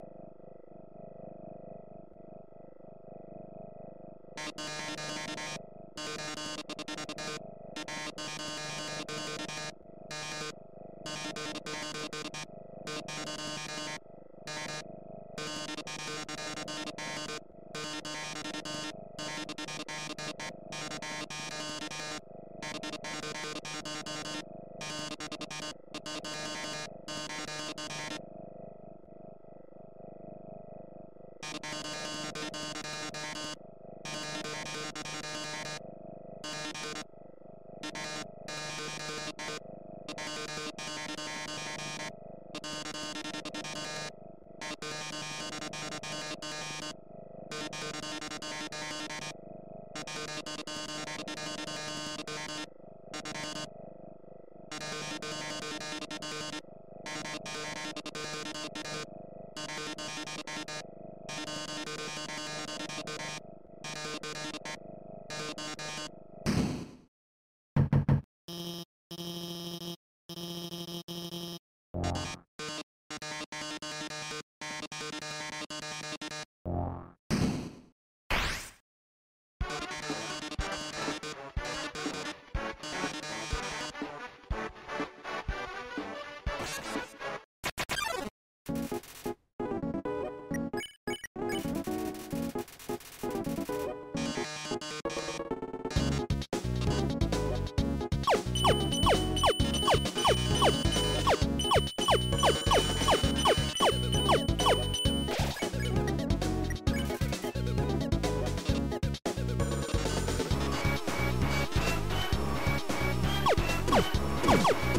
you Oh,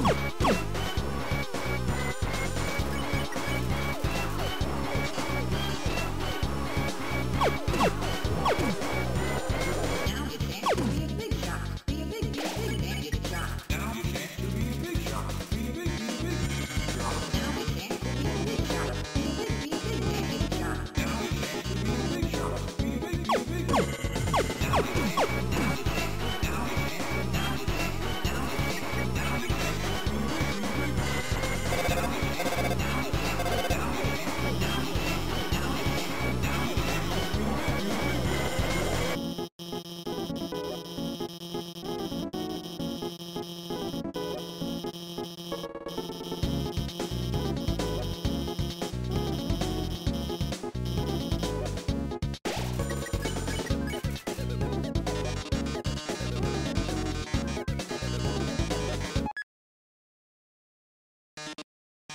you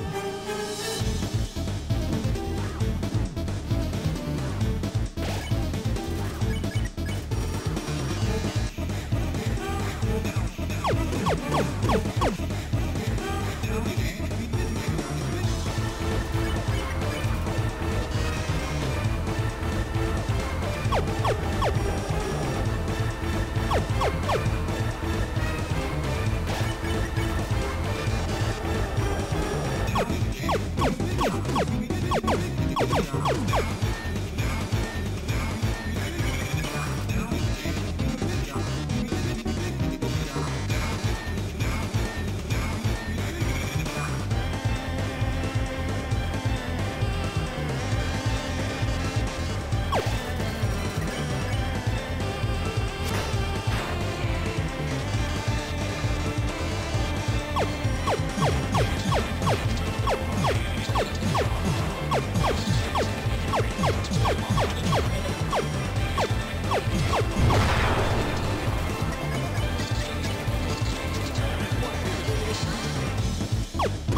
you Thank you.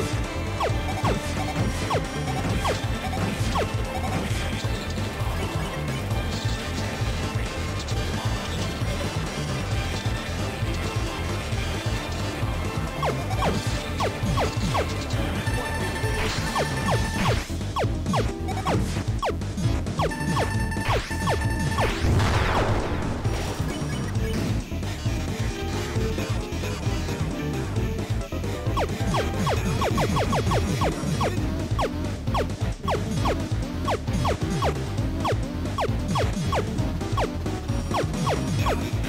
you. you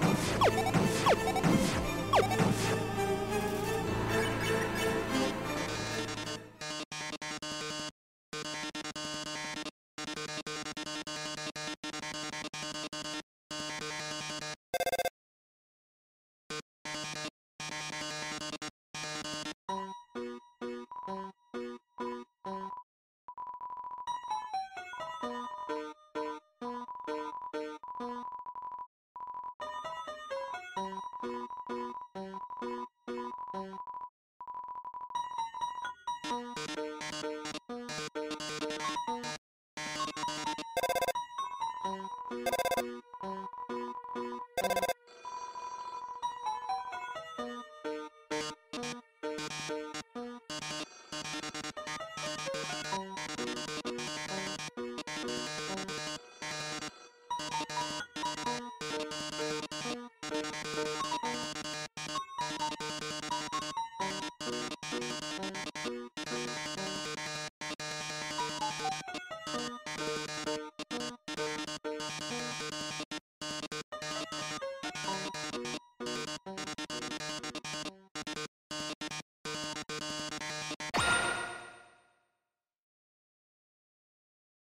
Thank you.